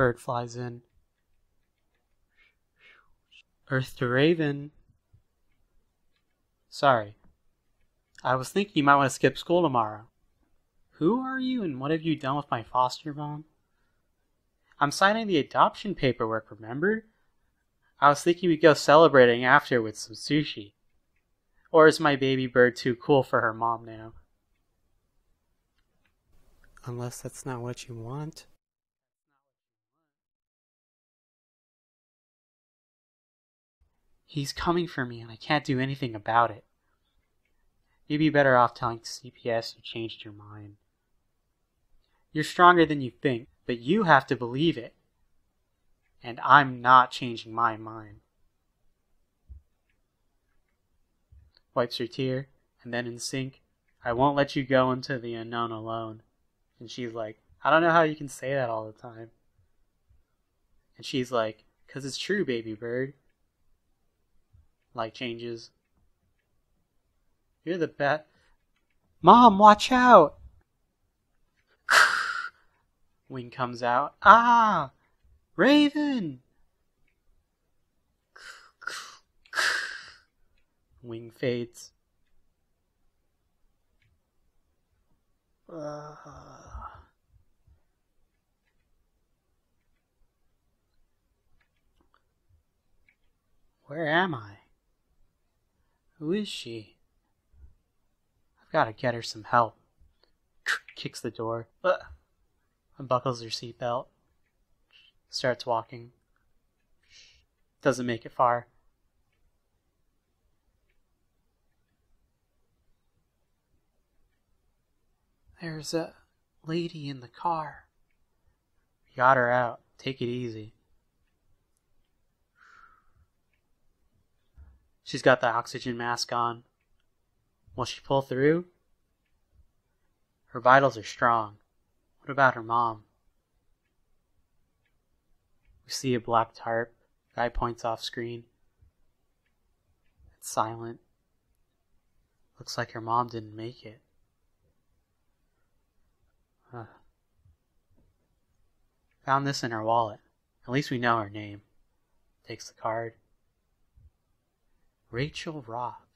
Bird flies in. Earth to Raven. Sorry. I was thinking you might want to skip school tomorrow. Who are you and what have you done with my foster mom? I'm signing the adoption paperwork, remember? I was thinking we'd go celebrating after with some sushi. Or is my baby bird too cool for her mom now? Unless that's not what you want. He's coming for me and I can't do anything about it. You'd be better off telling CPS you changed your mind. You're stronger than you think, but you have to believe it. And I'm not changing my mind. Wipes her tear, and then in sync, I won't let you go into the unknown alone. And she's like, I don't know how you can say that all the time. And she's like, Cause it's true, baby bird. Light changes. You're the best. Mom, watch out! Wing comes out. Ah! Raven! Wing fades. Uh, where am I? Who is she? I've got to get her some help. Kicks the door. Uh, unbuckles her seatbelt. Starts walking. Doesn't make it far. There's a lady in the car. Got her out. Take it easy. She's got the oxygen mask on. Will she pull through? Her vitals are strong. What about her mom? We see a black tarp. Guy points off screen. It's silent. Looks like her mom didn't make it. Huh. Found this in her wallet. At least we know her name. Takes the card. Rachel Roth.